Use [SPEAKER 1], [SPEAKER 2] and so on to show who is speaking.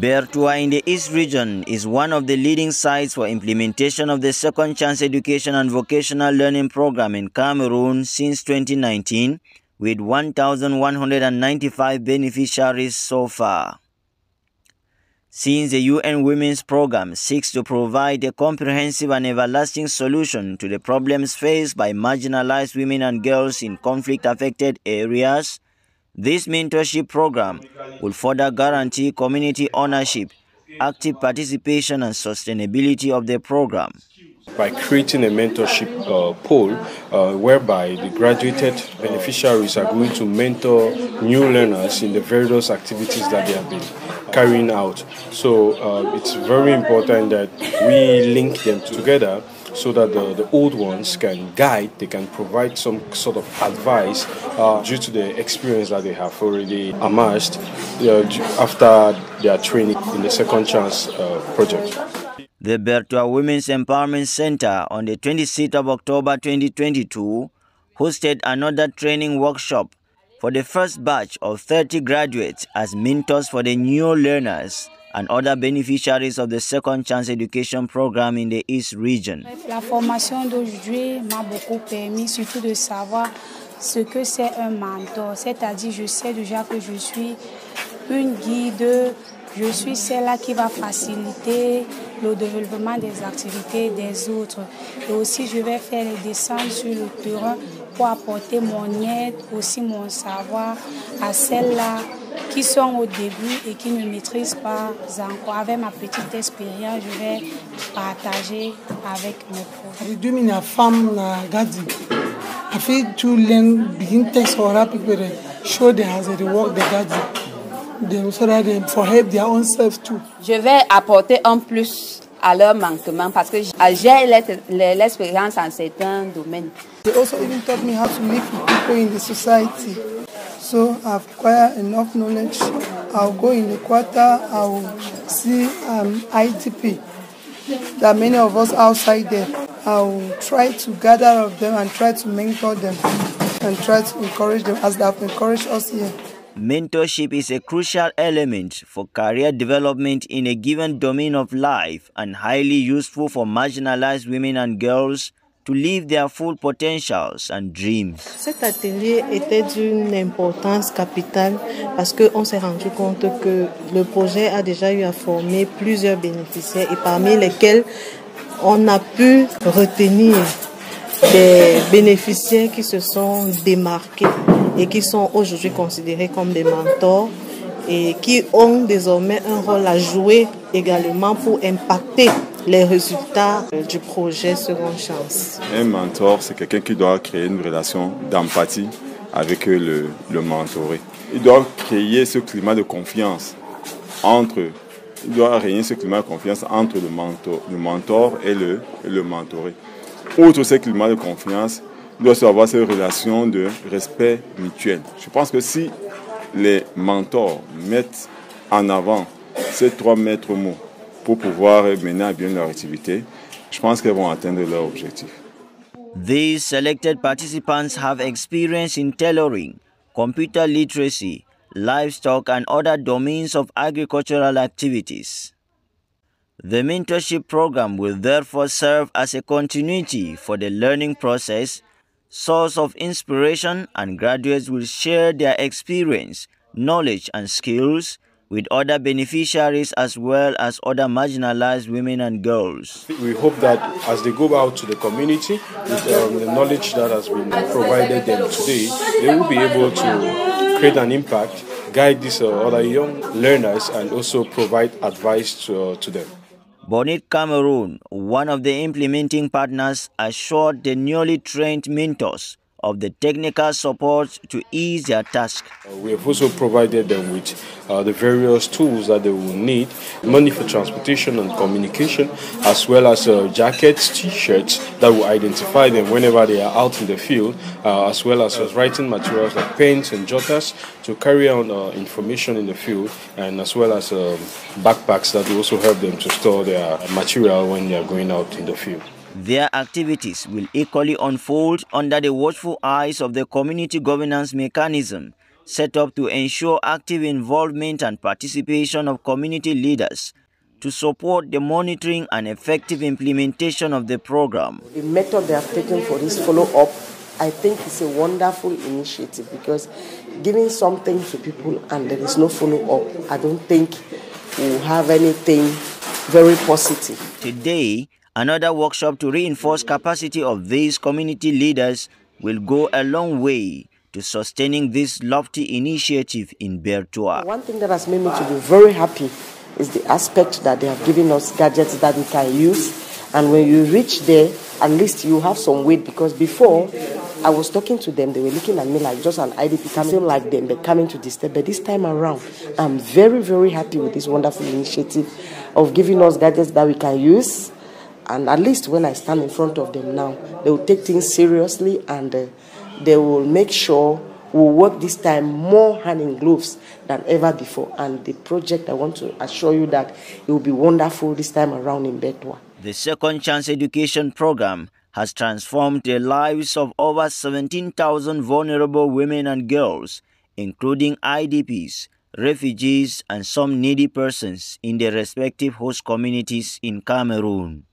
[SPEAKER 1] Bertoua in the East region is one of the leading sites for implementation of the Second Chance Education and Vocational Learning Program in Cameroon since 2019, with 1,195 beneficiaries so far. Since the UN Women's Program seeks to provide a comprehensive and everlasting solution to the problems faced by marginalized women and girls in conflict-affected areas, this mentorship program will further guarantee community ownership, active participation and sustainability of the program.
[SPEAKER 2] By creating a mentorship uh, pool uh, whereby the graduated beneficiaries are going to mentor new learners in the various activities that they have been carrying out. So uh, it's very important that we link them together so that the, the old ones can guide, they can provide some sort of advice uh, due to the experience that they have already amassed uh, after their training in the Second Chance uh, project.
[SPEAKER 1] The Bertoua Women's Empowerment Center on the 26th of October 2022 hosted another training workshop for the first batch of 30 graduates as mentors for the new learners and other beneficiaries of the Second Chance Education Program in the East region.
[SPEAKER 3] La formation d'aujourd'hui m'a beaucoup permis surtout de savoir ce que c'est un mentor, c'est-à-dire je sais déjà que je suis une guide, je suis celle-là qui va faciliter le développement des activités des autres. Et aussi je vais faire les descentes sur le terrain pour apporter mon aide, aussi mon savoir à celles-là qui sont au début et qui ne maîtrisent pas encore. Avec ma petite expérience, je vais partager avec mes profs.
[SPEAKER 4] I feel how they work the.
[SPEAKER 5] Je vais apporter un plus à leur manquement parce que j'ai l'expérience en certains domaines.
[SPEAKER 4] They also even taught me how to live with people in the society. So I've acquired enough knowledge. I'll go in the quarter, I'll see um, IDP. There are many of us outside there. I'll try to gather of them and try to mentor them and try to encourage them as they have encouraged us here.
[SPEAKER 1] Mentorship is a crucial element for career development in a given domain of life and highly useful for marginalized women and girls to live their full potentials and dreams.
[SPEAKER 6] Cet atelier était d'une importance capitale parce qu'on s'est rendu compte que le projet a déjà eu à former plusieurs bénéficiaires et parmi lesquels on a pu retenir des bénéficiaires qui se sont démarqués et qui sont aujourd'hui considérés comme des mentors et qui ont désormais un rôle à jouer également pour impacter les résultats du projet Seconde Chance.
[SPEAKER 7] Un mentor, c'est quelqu'un qui doit créer une relation d'empathie avec le, le mentoré. Il doit créer ce climat de confiance entre, il doit ce climat de confiance entre le mentor, le mentor et le, et le mentoré. Outre ce climat de confiance, il doit avoir cette relation de respect mutuel. Je pense que si les mentors mettent en avant ces trois maîtres mots pour pouvoir mener à bien leur activité, je pense qu'elles vont atteindre leur objectif.
[SPEAKER 1] These selected participants have experience in tailoring, computer literacy, livestock and other domains of agricultural activities. The mentorship program will therefore serve as a continuity for the learning process, source of inspiration and graduates will share their experience, knowledge and skills with other beneficiaries as well as other marginalized women and girls.
[SPEAKER 2] We hope that as they go out to the community with um, the knowledge that has been provided them today, they will be able to create an impact, guide these uh, other young learners and also provide advice to, uh, to them.
[SPEAKER 1] BONET Cameroon, one of the implementing partners, assured the newly trained mentors of the technical support to ease their task.
[SPEAKER 2] Uh, we have also provided them with uh, the various tools that they will need, money for transportation and communication, as well as uh, jackets, t-shirts that will identify them whenever they are out in the field, uh, as well as writing materials like pens and jotters to carry on uh, information in the field, and as well as um, backpacks that will also help them to store their material when they are going out in the field.
[SPEAKER 1] Their activities will equally unfold under the watchful eyes of the community governance mechanism set up to ensure active involvement and participation of community leaders to support the monitoring and effective implementation of the program.
[SPEAKER 8] The method they have taken for this follow-up, I think is a wonderful initiative because giving something to people and there is no follow-up, I don't think will have anything very positive.
[SPEAKER 1] Today, another workshop to reinforce capacity of these community leaders will go a long way to sustaining this lofty initiative in Bertoua.
[SPEAKER 8] One thing that has made me to be very happy is the aspect that they have given us gadgets that we can use. And when you reach there, at least you have some weight because before I was talking to them, they were looking at me like just an IDP coming like them, but coming to disturb. But this time around, I'm very, very happy with this wonderful initiative of giving us gadgets that we can use. And at least when I stand in front of them now, they will take things seriously and uh, they will make sure we'll work this time more hand in gloves than ever before. And the project, I want to assure you that it will be wonderful this time around in Bertoua.
[SPEAKER 1] The Second Chance Education Program has transformed the lives of over 17,000 vulnerable women and girls, including IDPs, refugees, and some needy persons in their respective host communities in Cameroon.